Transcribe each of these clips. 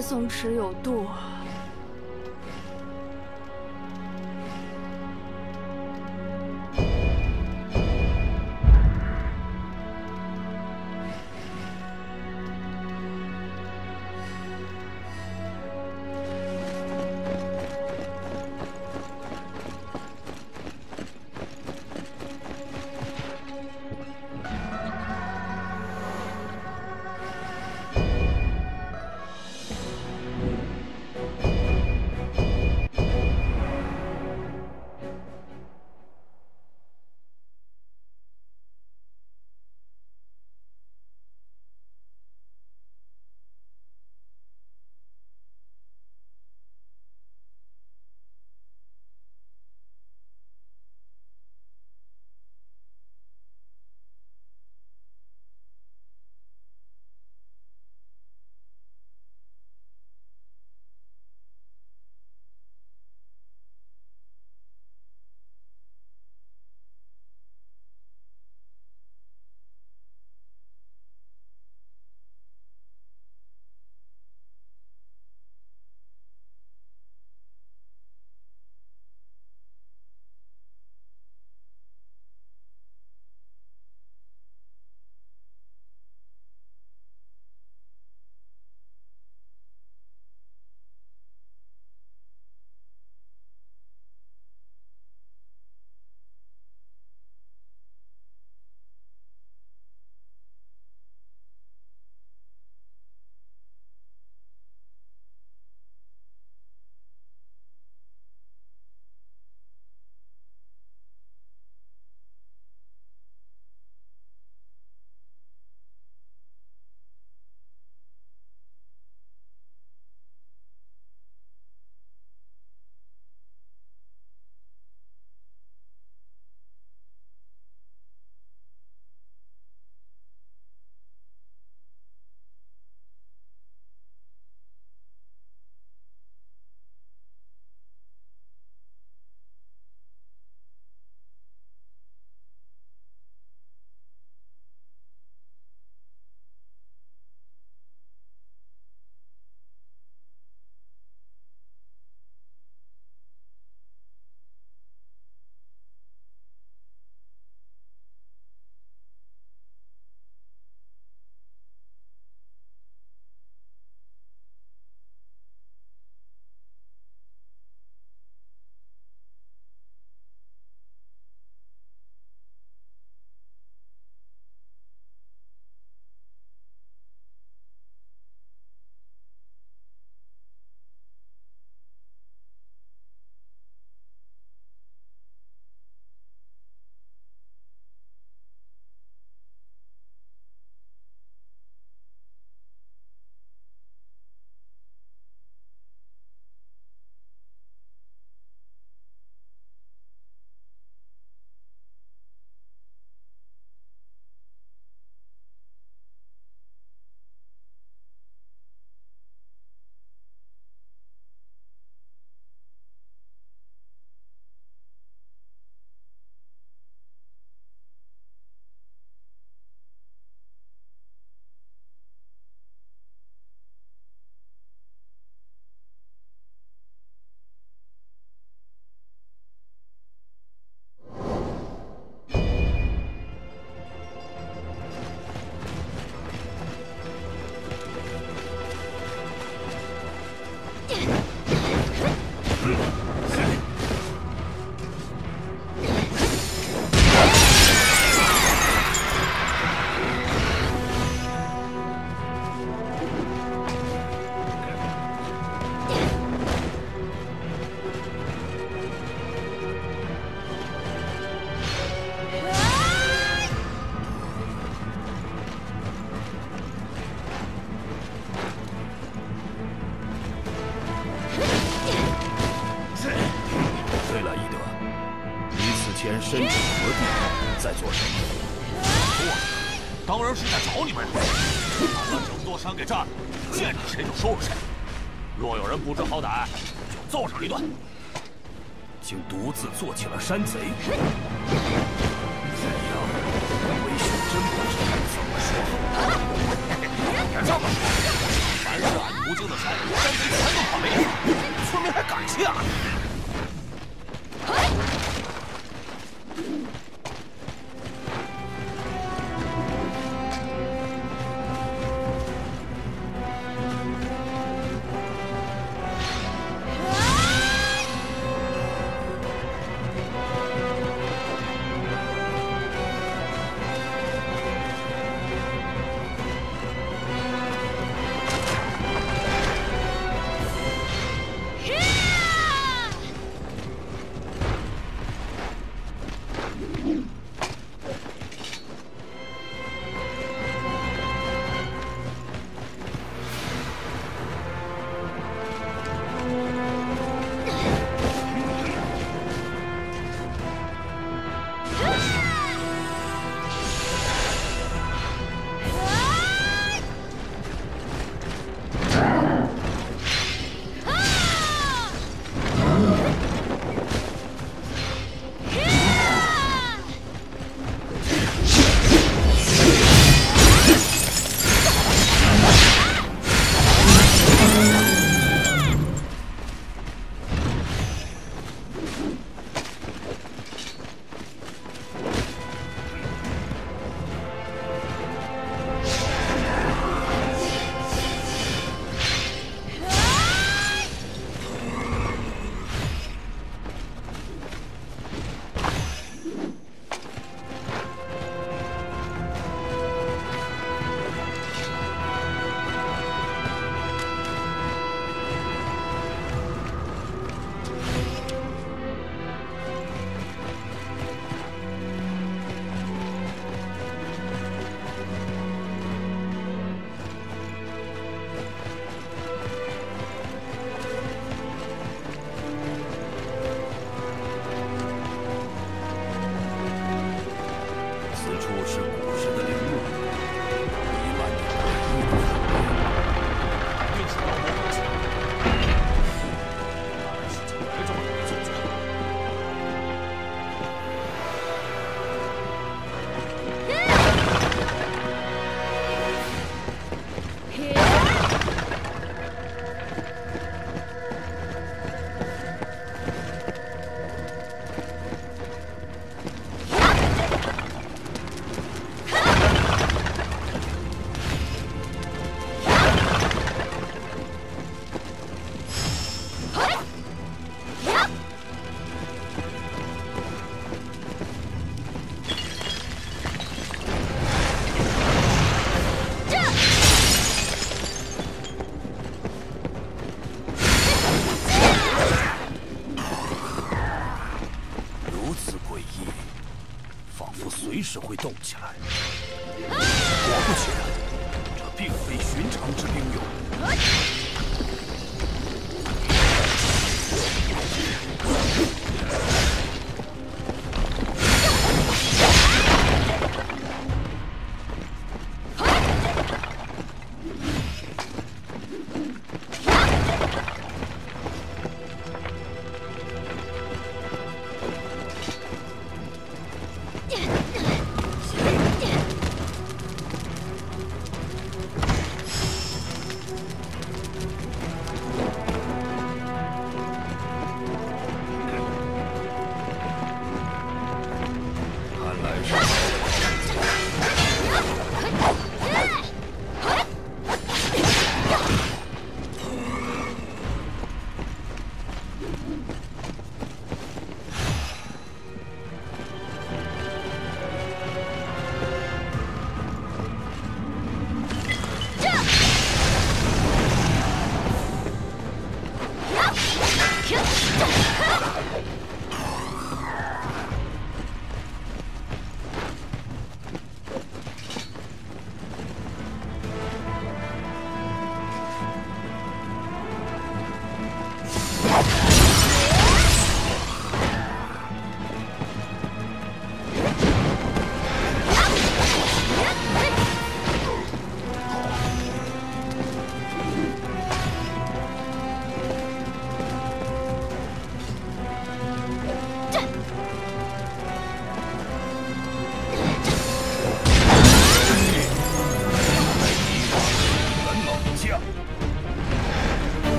事果然应该松弛有度。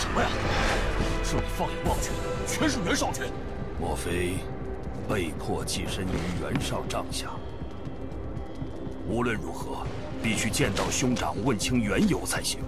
什么呀？这里放眼望去，全是袁绍军。莫非被迫寄身于袁绍帐下？无论如何，必须见到兄长，问清缘由才行。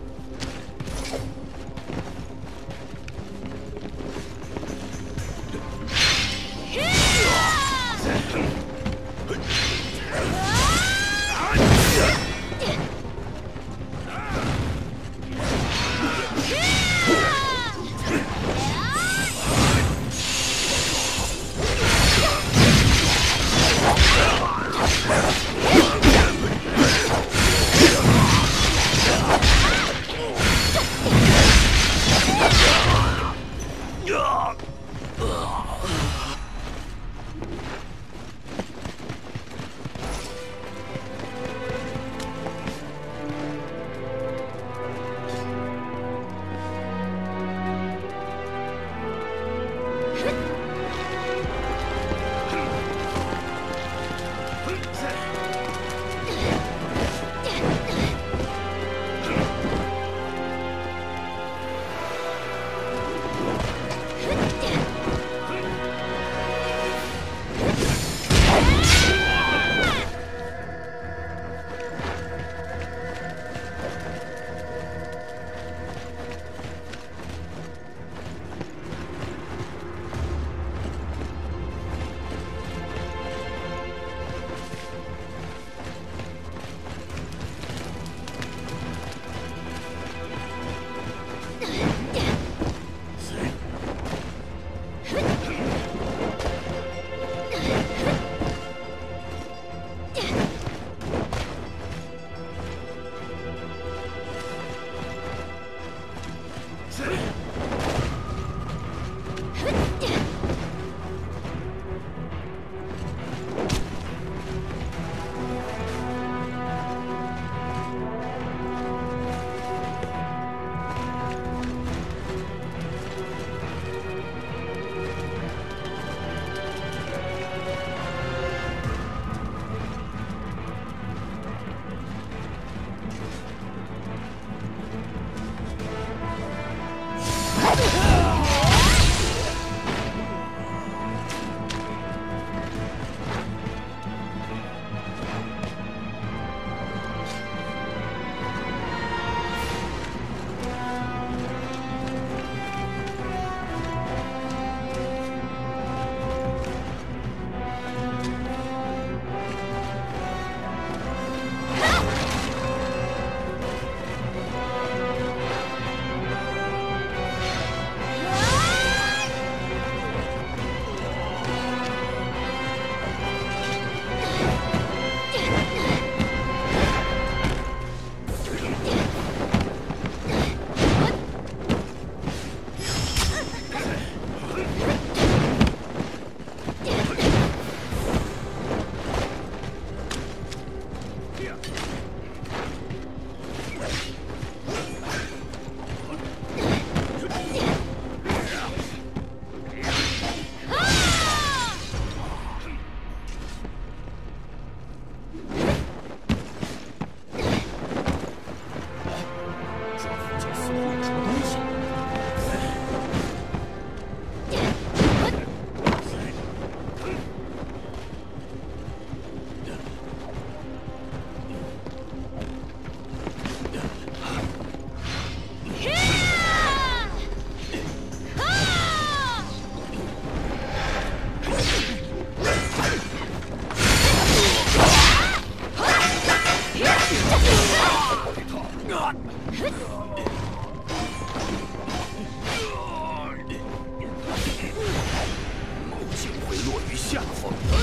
下风。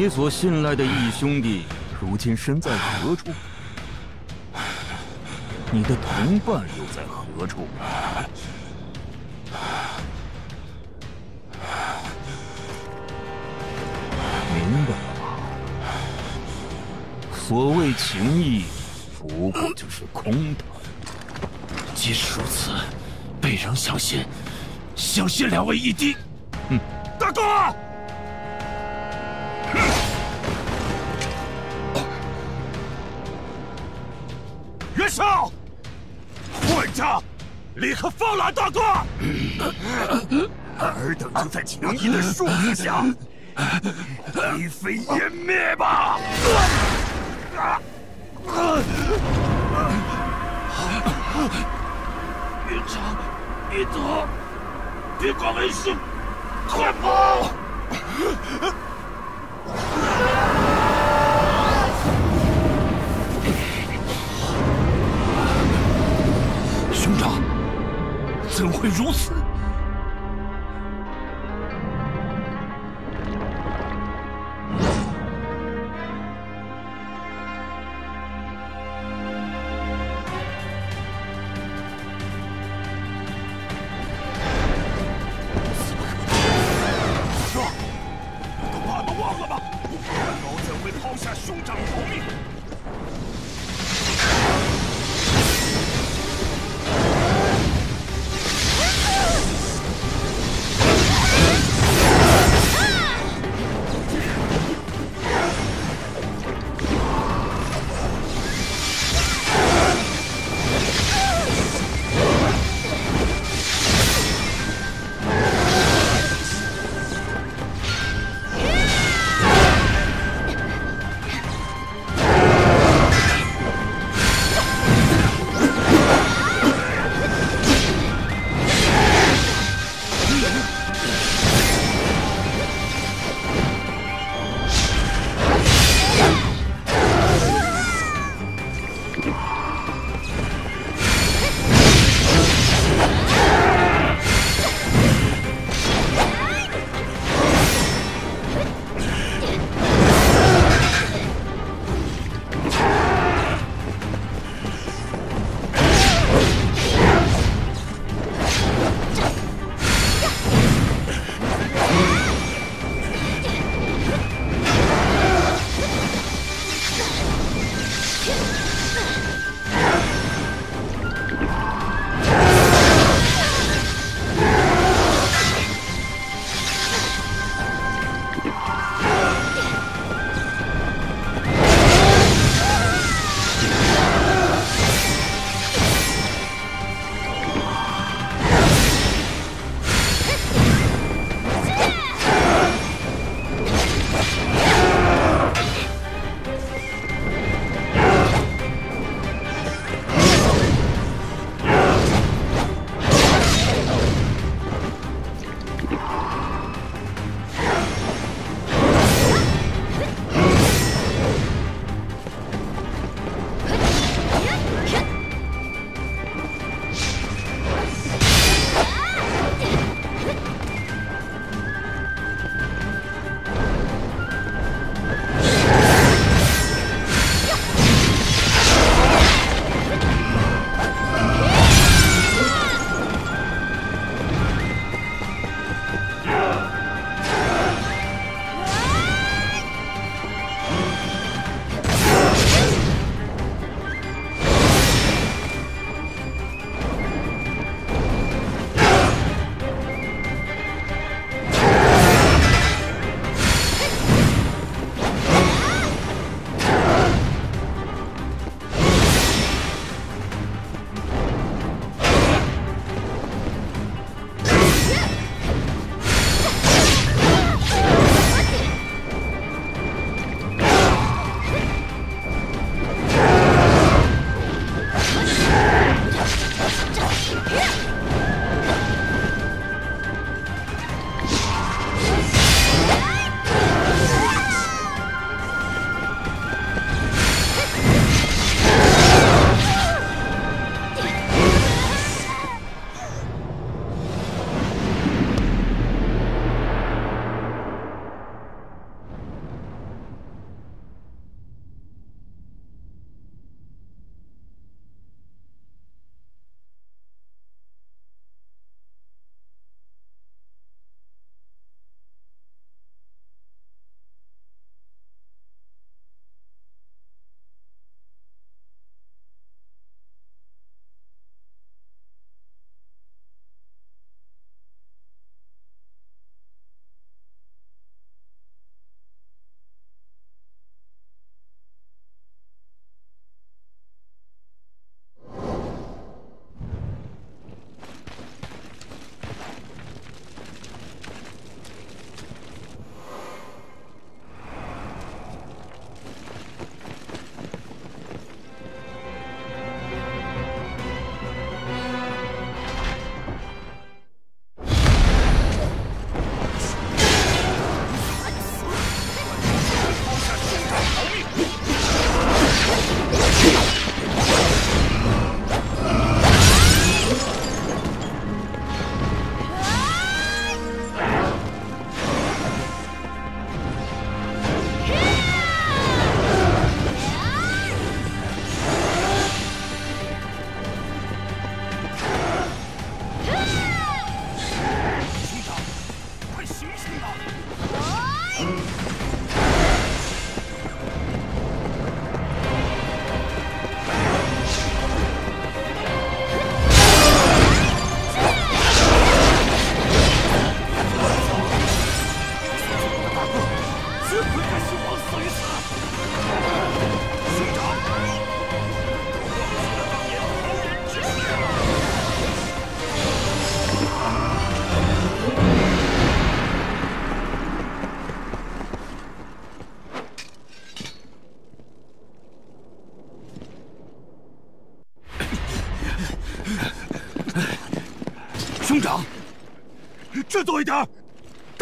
你所信赖的义兄弟，如今身在何处？你的同伴又在何处？明白了吗？所谓情义，不过就是空谈。即使如此，辈仍相信，相信两位义弟。嗯，大哥，立刻放了大哥！尔等就在情义的束缚下，灰飞烟灭吧！云长，你等，别管为师，快跑！兄长，怎会如此？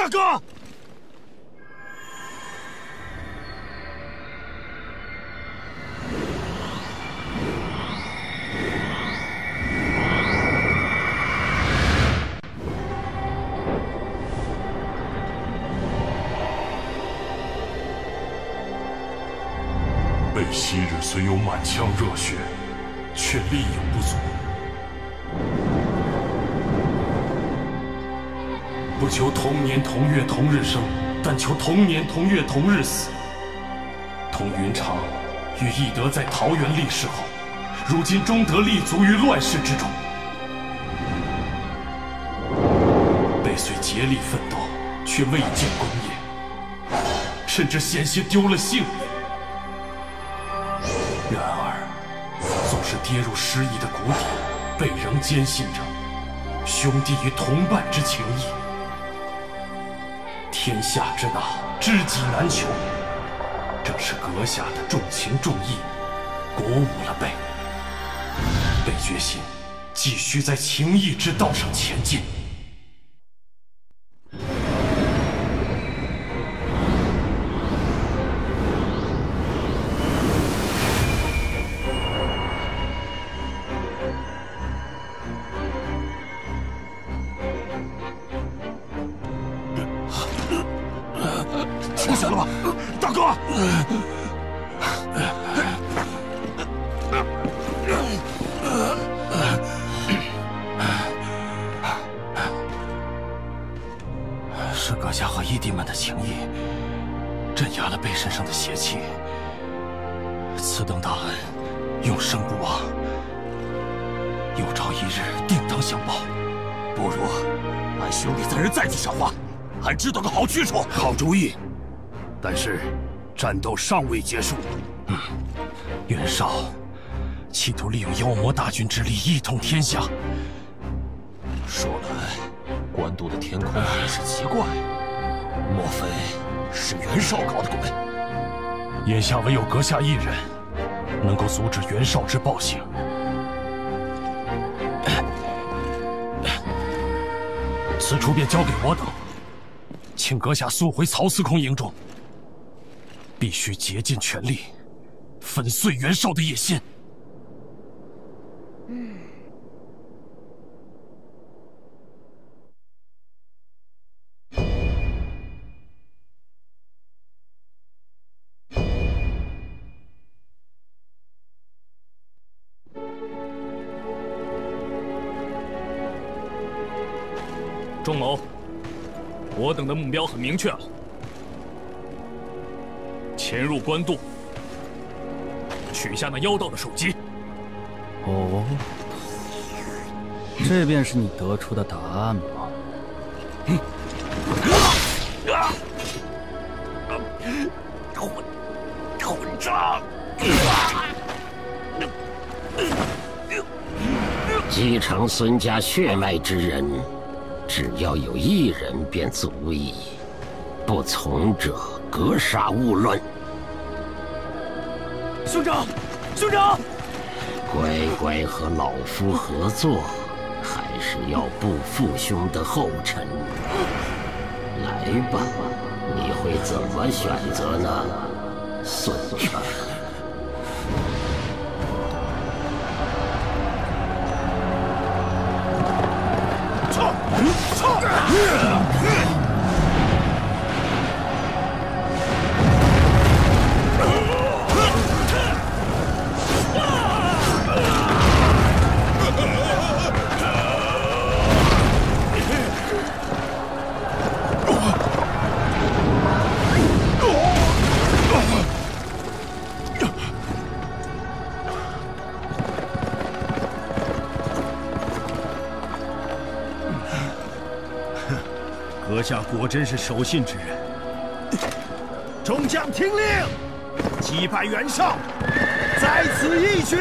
哥！被昔日虽有满腔热同年同月同日死。童云长与翼德在桃园立誓后，如今终得立足于乱世之中。被虽竭力奋斗，却未见功业，甚至险些丢了性命。然而，纵是跌入失意的谷底，辈仍坚信着兄弟与同伴之情谊。天下之大，知己难求，正是阁下的重情重义，鼓舞了贝。贝决心继续在情义之道上前进。尚未结束。嗯袁绍企图利用妖魔大军之力一统天下。说来，官渡的天空很是奇怪，莫非是袁绍搞的鬼？眼下唯有阁下一人，能够阻止袁绍之暴行。此处便交给我等，请阁下速回曹司空营中。必须竭尽全力，粉碎袁绍的野心。嗯钟谋，我等的目标很明确了，潜入官渡，取下那妖道的首级。哦，这便是你得出的答案吗？混混账！继承孙家血脉之人，只要有一人便足矣。不从者，格杀勿论。兄长，兄长，乖乖和老夫合作，还是要步父兄的后尘？来吧，你会怎么选择呢，孙权？真是守信之人。众将听令，击败袁绍，在此一举。